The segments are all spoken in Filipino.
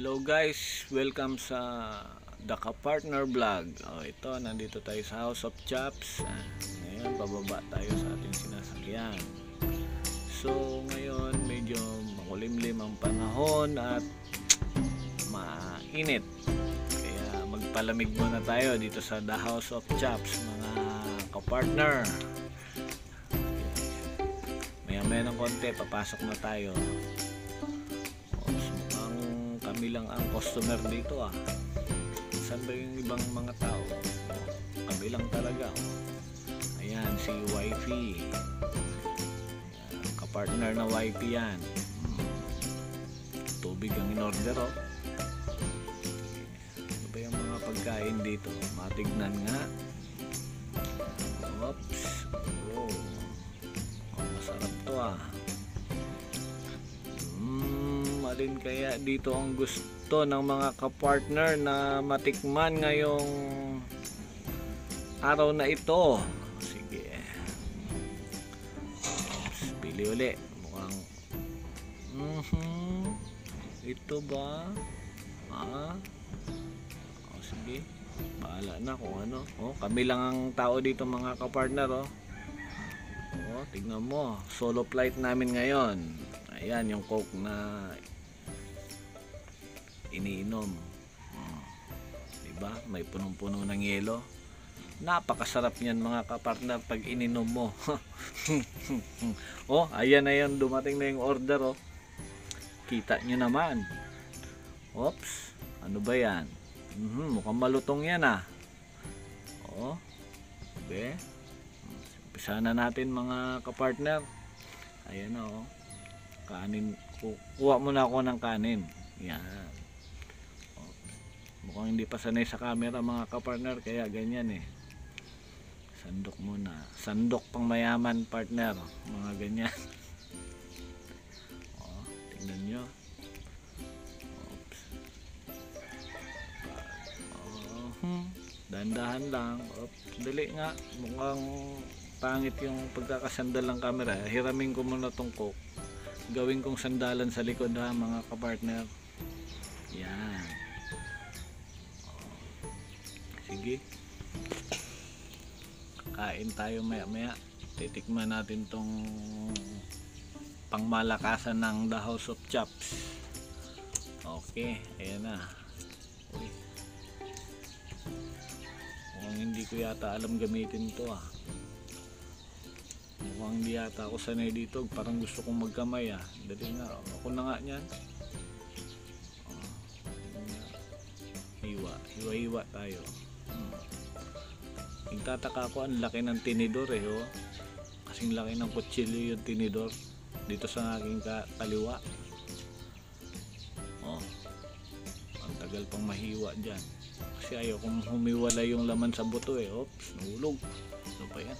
Hello guys, welcome sa Daka Partner Vlog. Oh, ito, nandito tayo sa House of Chops. Ah, ngayon, bababa tayo sa ating sinasakyan. So, ngayon, medyo makulimlim ang panahon at mainit. Kaya magpalamig muna tayo dito sa The House of Chops, mga kapartner. Maya maya ng konti, papasok na tayo. Kami lang ang customer dito ah. Saan ba yung ibang mga tao? Kami lang talaga. Ayan, si wifey. Ayan, kapartner na wifey yan. Hmm. Tubig ang in-order oh. Ano ba yung mga pagkain dito? Matignan nga. Oops. Oh, masarap to ah. Hmm, alin kaya dito ang gusto ng mga kapartner na matikman ngayong araw na ito? Sige. Oops, pili uli. Mukhang Mhm. Ito ba? Ah? O sige. Bahala na kung ano. Oh, kami lang ang tao dito mga kapartner oh. Oh, tignan mo. Solo flight namin ngayon. Ayan yung coke na iniinom. Oh. Diba? May punong-puno ng yelo. Napakasarap niyan mga kapartner pag ininom mo. oh, ayan na yan. Dumating na yung order oh. Kita nyo naman. Oops. Ano ba yan? Mhm, mukhang malutong yan ah. Oh. Be. Umpisa na natin mga kapartner. Ayan oh. Kanin. Ku- Kuha muna ako ng kanin. Yan. Mukhang hindi pa sanay sa camera mga kapartner kaya ganyan eh. Sandok muna. Sandok pang mayaman partner. Mga ganyan. Oh, tingnan nyo. Oops. Oh, hmm. Dandahan lang. Oops. Dali nga. Mukhang pangit yung pagkakasandal ng camera. Hiramin ko muna tong coke. Gawin kong sandalan sa likod ha mga kapartner. Sige. Kain tayo maya maya. Titikman natin tong pangmalakasan ng The House of Chops. Okay, ayan na. Uy. Mukhang hindi ko yata alam gamitin to ah. Mukhang hindi yata ako sanay dito. Parang gusto kong magkamay ah. Dali nga, ako na nga niyan. Yun nga. hiwa, hiwa-hiwa tayo. Nagtataka ako, ang laki ng tinidor eh. Oh. Kasing laki ng kutsilyo yung tinidor dito sa aking ka kaliwa. Oh. Ang tagal pang mahiwa dyan. Kasi ayaw kong humiwala yung laman sa buto eh. Oops, nahulog. Ano pa yan?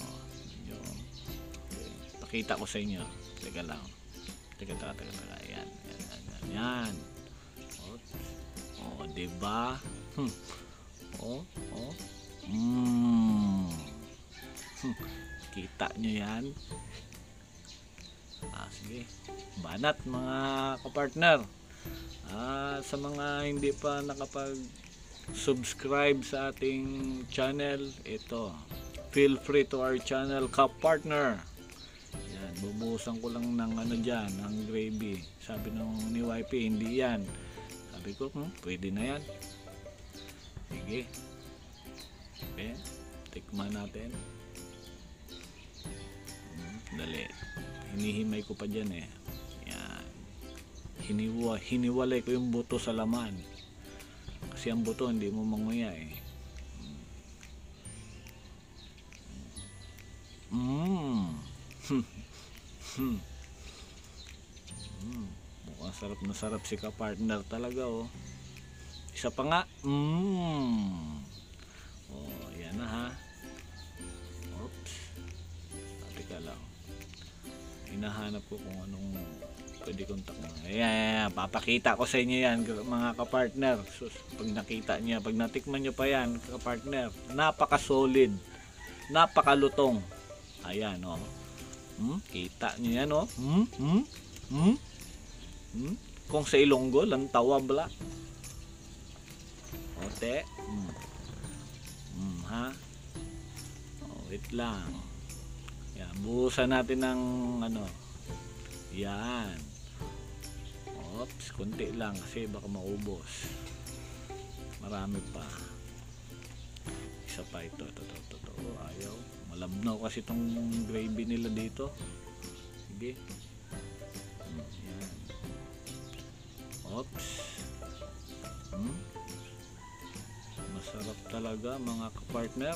Oh, medyo, okay. Pakita ko sa inyo. Teka lang. Teka, teka, teka, teka. Ayan, ayan. Ayan. Oops. Oh, diba? Hmm. Oh, oh. Mmm. Hmm. Kita nyo yan? Ah, sige. Banat mga kapartner. Ah, sa mga hindi pa nakapag subscribe sa ating channel, ito. Feel free to our channel kapartner. Yan, bubuhusan ko lang ng ano diyan, ng gravy. Sabi nung ni wifey, hindi yan. Sabi ko, hmm, pwede na yan. Sige. Okay. Tikman natin. Hmm, dali. Hinihimay ko pa dyan eh. Yan. Hiniwa, hiniwalay ko yung buto sa laman. Kasi ang buto hindi mo manguya eh. Mmm. Hmm. Mm. Mukhang sarap na sarap si ka-partner talaga oh. Isa pa nga. Mmm. Oh, yan na ha. Oops. Teka lang. Hinahanap ko kung anong pwede kong takma. Ayan, papakita ko sa inyo yan mga kapartner. Sus, pag nakita niya, pag natikman nyo pa yan kapartner, napaka-solid. Napakalutong. Ayan, oh. Hmm, kita nyo yan, oh. Hmm, hmm, hmm, hmm. Kung sa Ilonggo, lantawa bla. Ote. Mm. Mm, ha? Oh, wait lang. Yan, buhusan natin ng ano. Yan. Oops, konti lang kasi baka maubos. Marami pa. Isa pa ito, ito, ito, ito, ito. Ayaw. Malabnaw kasi itong gravy nila dito. Sige. Hmm, Yan. Oops. Hmm? Masarap talaga mga kapartner.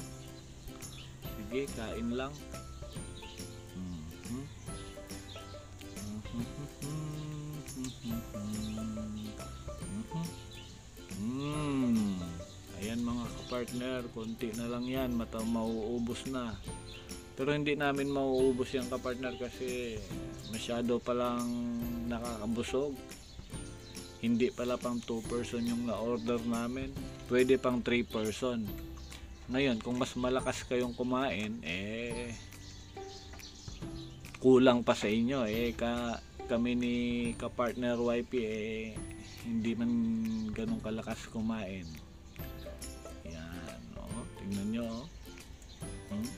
Sige, kain lang. Mm. Ayan mga kapartner, konti na lang yan, mata mauubos na. Pero hindi namin mauubos yan kapartner kasi masyado palang nakakabusog. Hindi pala pang 2 person yung na-order namin. Pwede pang 3 person. Ngayon, kung mas malakas kayong kumain, eh kulang pa sa inyo eh ka kami ni kapartner YP eh hindi man ganun kalakas kumain yan oh tingnan nyo oh. hmm?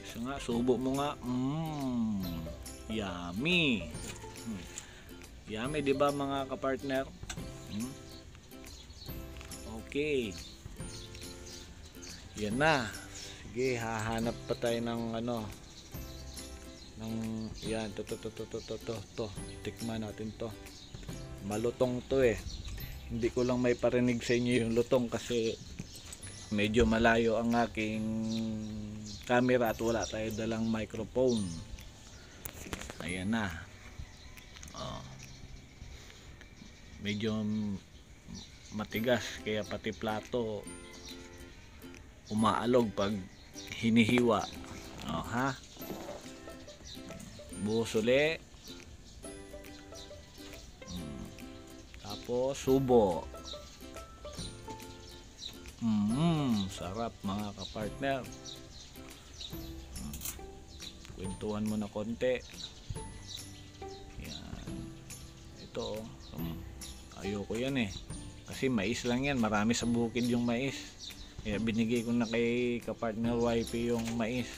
isa nga subo mo nga mm, yummy hmm. yummy di ba mga kapartner hmm? Okay yan na. Sige hahanap pa tayo ng ano ng yan to to to to to to to, to. tikman natin to. Malutong to eh. Hindi ko lang may parinig sa inyo yung lutong kasi medyo malayo ang aking camera at wala tayo dalang microphone. Ayan na. Oh. medyo matigas kaya pati plato umaalog pag hinihiwa. Oh, ha? Buhos uli. Mm. tapos subo. Mm, sarap mga kapartner. Mm. kwentuhan mo na konti. Yan. Ito oh. Mm. ayoko yan eh kasi mais lang yan marami sa bukid yung mais. Kaya binigay ko na kay kapartner wife yung mais.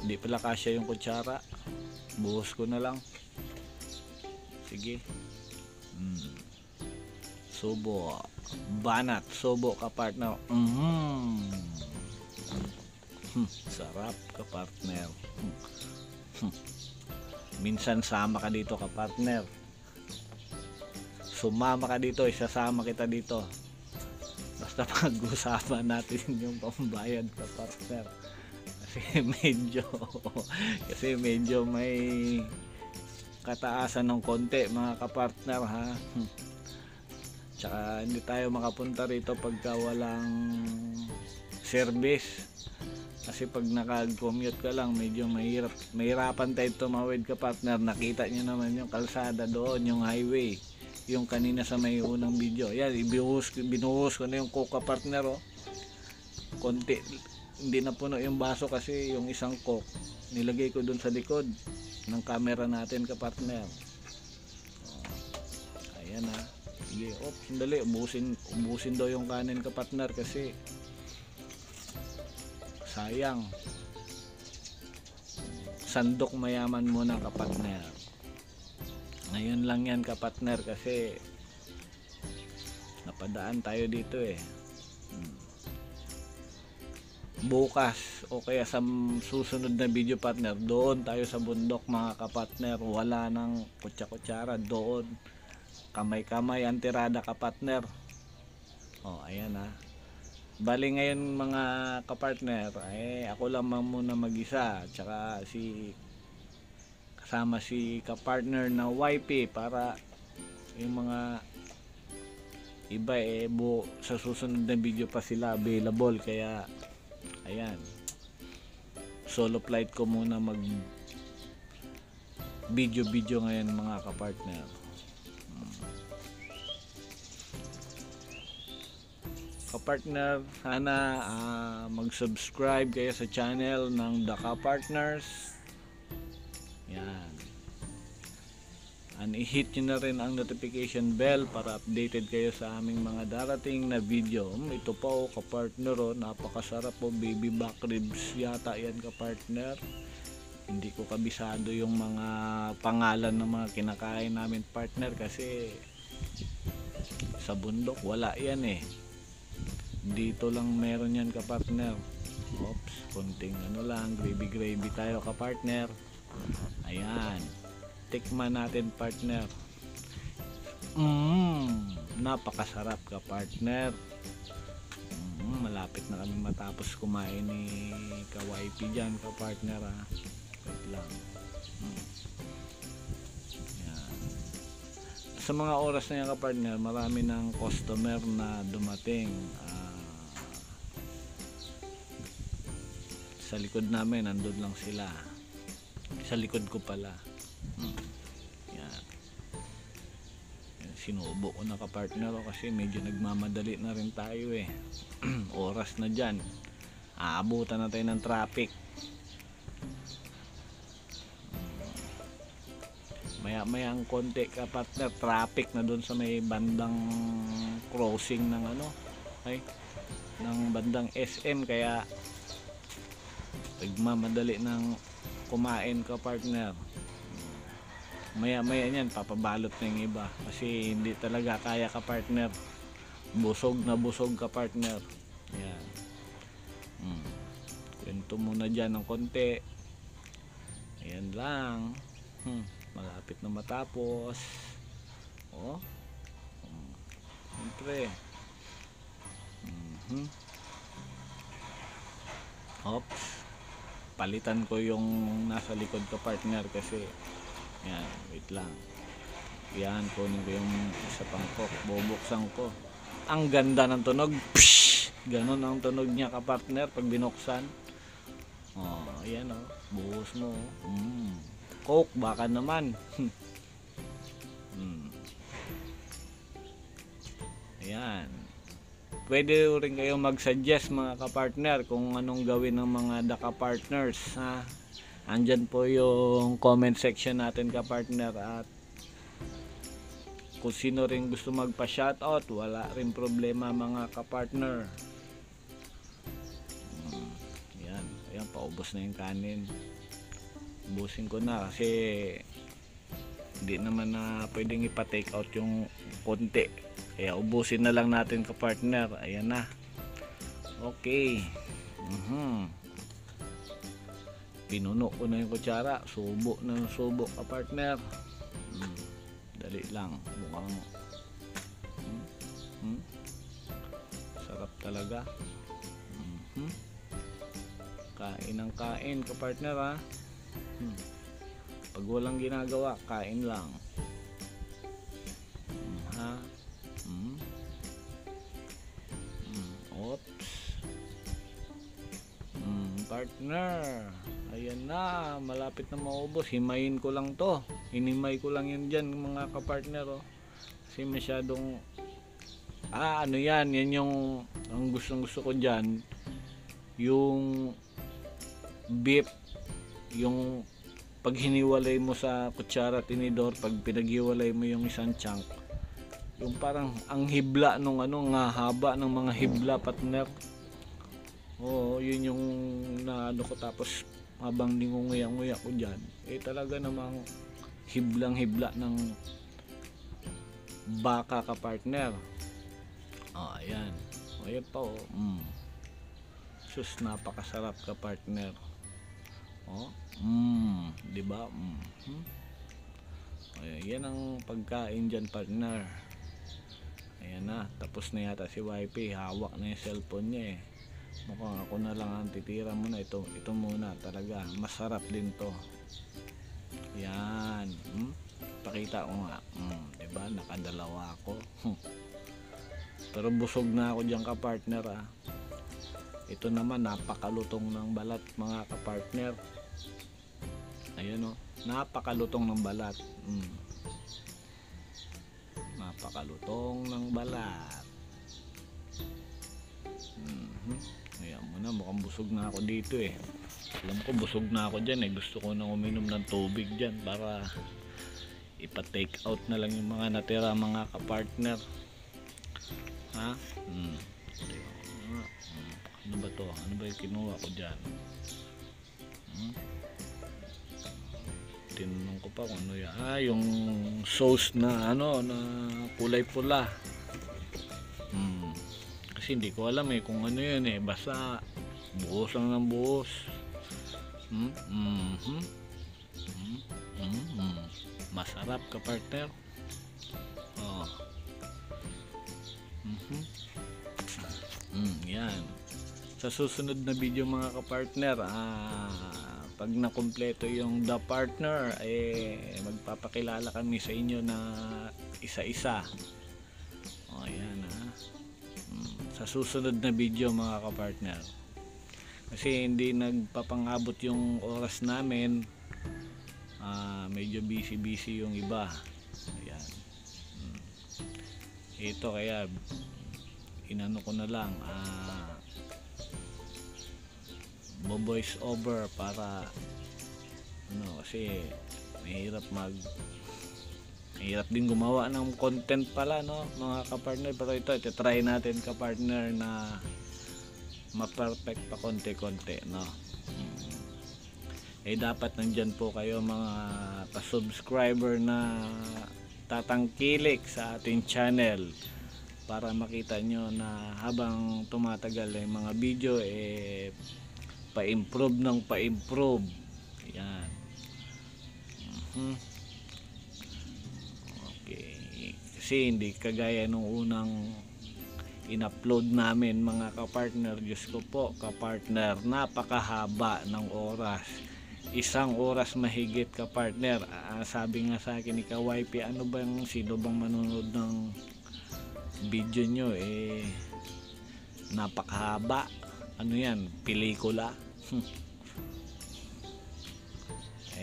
Hindi pala kasya yung kutsara. Buhos ko na lang. Sige. Mm. subo banat subo ka partner mm. Hmm, sarap ka partner Hmm. minsan sama ka dito ka partner sumama ka dito isasama kita dito. Basta pag-usapan natin yung pambayad ka partner. Kasi medyo kasi medyo may kataasan ng konti mga kapartner ha? Tsaka hindi tayo makapunta rito pagka walang service. Kasi pag naka-commute ka lang medyo mahirap mahirapan tayo tumawid ka partner. Nakita nyo naman yung kalsada doon yung highway yung kanina sa may unang video. Yan ibinuhos, binuhos ko na yung coca partner oh. Konti hindi na puno yung baso kasi yung isang coke nilagay ko dun sa likod ng camera natin ka partner. Oh, ayan ha sige op sandali ubusin, ubusin daw yung kanin ka partner kasi sayang. Sandok mayaman muna ka partner ngayon lang yan ka partner kasi napadaan tayo dito eh. Hmm. Bukas o kaya sa susunod na video partner doon tayo sa bundok mga kapatner wala nang kutsa-kutsara doon. Kamay-kamay ang tirada kapatner oh ayan ha bali ngayon mga kapartner eh ako lamang muna mag-isa tsaka si kasama si kapartner na YP para yung mga iba eh bu sa susunod na video pa sila available. Kaya ayan. Solo flight ko muna mag video video ngayon mga kapartner. Kapartner sana ah, mag subscribe kayo sa channel ng The Kapartners yan And i-hit nyo na rin ang notification bell para updated kayo sa aming mga darating na video. Hmm, ito pa oh, kapartner oh, napakasarap po, baby back ribs yata yan kapartner. Hindi ko kabisado yung mga pangalan ng mga kinakain namin partner kasi sa bundok wala yan eh. Dito lang meron yan kapartner. Oops, konting ano lang, gravy gravy tayo kapartner. Ayan. Tikman natin partner. Mm, napakasarap ka partner. Mm, malapit na kami matapos kumain ni ka-YP dyan ka partner ha. Wait lang. Mm. Yan. sa mga oras na yan ka partner marami ng customer na dumating. Ah, sa likod namin nandun lang sila sa likod ko pala Hmm. Yan. Sinubo ko na kapartner ko kasi medyo nagmamadali na rin tayo eh. Oras na dyan. Aabutan na tayo ng traffic. Maya maya ang konti kapartner traffic na doon sa may bandang crossing ng ano ay ng bandang SM kaya nagmamadali ng kumain ka partner. Maya maya niyan papabalot yung iba. Kasi hindi talaga kaya ka partner. Busog na busog ka partner. Yan. Hmm. kwento muna dyan ng konti. Ayan lang. Hmm. malapit na matapos. Oh. Hmm. siyempre. Mhm Ops. Palitan ko yung nasa likod ko partner kasi yan, wait lang. Yan, kunin ko yung isa pang cook. Bubuksan ko. Ang ganda ng tunog. Psh! Ganon ang tunog niya ka-partner pag binuksan. Oh, ayan oh. Buhos mo. Mm. Coke, baka naman. mm. Ayan. Pwede rin kayo mag-suggest mga ka-partner kung anong gawin ng mga daka partners ha? Andyan po yung comment section natin ka-partner at kung sino rin gusto magpa shoutout wala rin problema mga ka-partner. Hmm, yan, yan paubos na yung kanin. Ubusin ko na kasi hindi naman na pwedeng ipa-take out yung konti kaya ubusin na lang natin ka-partner ayan na okay mhm pinuno ko na yung kutsara subo na yung subo ka partner hmm. dali lang mukhang hmm. Hmm. sarap talaga hmm. kain ng kain ka partner ha hmm. pag walang ginagawa kain lang partner. Ayan na, malapit na maubos. Himayin ko lang to. Hinimay ko lang yan dyan mga kapartner. Oh. Kasi masyadong... Ah, ano yan? Yan yung... Ang gustong gusto ko dyan. Yung... Beef. Yung... Pag hiniwalay mo sa kutsara tinidor, pag pinaghiwalay mo yung isang chunk, yung parang ang hibla nung ano, nga haba ng mga hibla partner. Oo, yun yung na ano ko. Tapos habang ningunguya-nguya ko dyan eh talaga namang hiblang hibla ng baka ka partner. Oh ayan. Oh, ayan pa oh. Mm. sus napakasarap ka partner. Oh mm, di ba? Mm. Hmm? ayan yan ang pagkain dyan partner. Ayan na tapos na yata si YP hawak na yung cellphone niya eh mukhang ako na lang ang titira muna. Ito ito muna. Talaga masarap din to. Yan. Hmm? pakita ko nga. Hmm, diba? Nakadalawa ako. Pero busog na ako dyan ka partner ah. Ito naman napakalutong ng balat mga kapartner. Ayun oh. Napakalutong ng balat. Hmm. napakalutong ng balat. Mm-hmm. Ayan mo na, mukhang busog na ako dito eh. Alam ko busog na ako dyan eh. Gusto ko nang uminom ng tubig dyan para ipa-take out na lang yung mga natira mga kapartner. Ha? Hmm. Ano ba to? Ano ba yung kinuha ko dyan? Hmm? Tinanong ko pa kung ano yan. Ah, yung sauce na ano, na kulay pula. Hmm. Kasi hindi ko alam eh kung ano yun eh. Basta buhos lang ng buhos. Hmm? Mhm. Mm Mhm. Masarap ka partner. Oh. Mhm. Mm, yan. Sa susunod na video mga kapartner, ah, pag nakumpleto yung The Partner, eh, magpapakilala kami sa inyo na isa-isa. O, yan ah. Sa susunod na video mga kapartner. Kasi hindi nagpapangabot yung oras namin. Ah, medyo busy-busy yung iba. Ayan. Mm. Ito kaya inano ko na lang ah voice over para ano kasi mahirap mag mahirap din gumawa ng content pala no mga kapartner pero ito ito try natin kapartner na ma-perfect pa konti-konti no Mm. eh dapat nandyan po kayo mga pa-subscriber na tatangkilik sa ating channel para makita nyo na habang tumatagal yung mga video eh pa-improve ng pa-improve yan Mhm. okay kasi hindi kagaya nung unang in-upload namin mga kapartner Diyos ko po kapartner napakahaba ng oras. Isang oras mahigit kapartner. Ah, sabi nga sa akin ni Kawaipi ano bang sino bang manonood ng video nyo? Eh napakahaba. Ano yan? Pelikula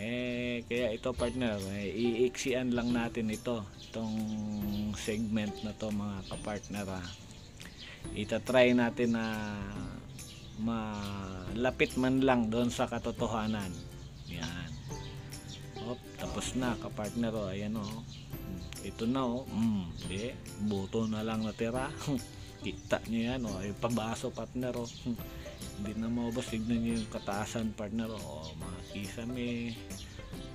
eh kaya ito partner eh, iiksian lang natin ito itong segment na to mga kapartner ha itatry natin na malapit man lang doon sa katotohanan. Yan. Op, tapos na kapartner o ayan o ito na o mm, di, buto na lang natira. Kita nyo yan o yung pabaso partner o hindi na maubos tignan nyo yung kataasan partner. O mga kisame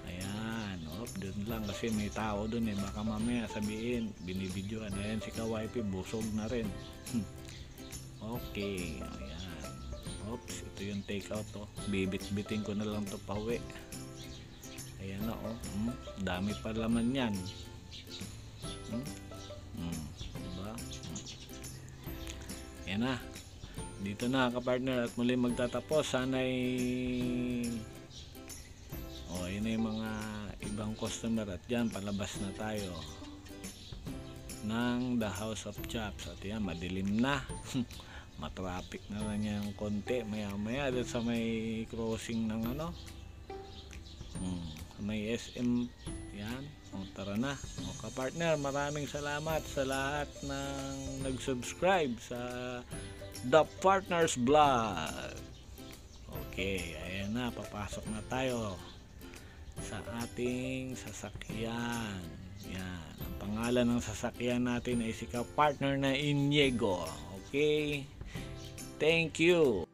ayan op doon lang. Kasi may tao doon eh. Baka mamaya sabihin binibidyoan. Ayan si Kawaipi busog na rin. Okay ayan. Oops ito yung take out o bibit-bitin ko na lang to pauwi ayan na o hmm, dami pa laman yan. Hmm? Hmm, diba? Hmm. Yan na. Dito na kapartner at muli magtatapos. Sana'y oh, yun mga ibang customer at yan palabas na tayo ng The House of Chops at yan madilim na. Matraffic na lang yan konti maya maya dun sa may crossing ng ano. Hmm, may SM yan. O, tara na. O, kapartner maraming salamat sa lahat ng nag-subscribe sa The Partners Vlog. Okay ayan na papasok na tayo sa ating sasakyan. Yan ang pangalan ng sasakyan natin ay si kapartner na Iniego okay thank you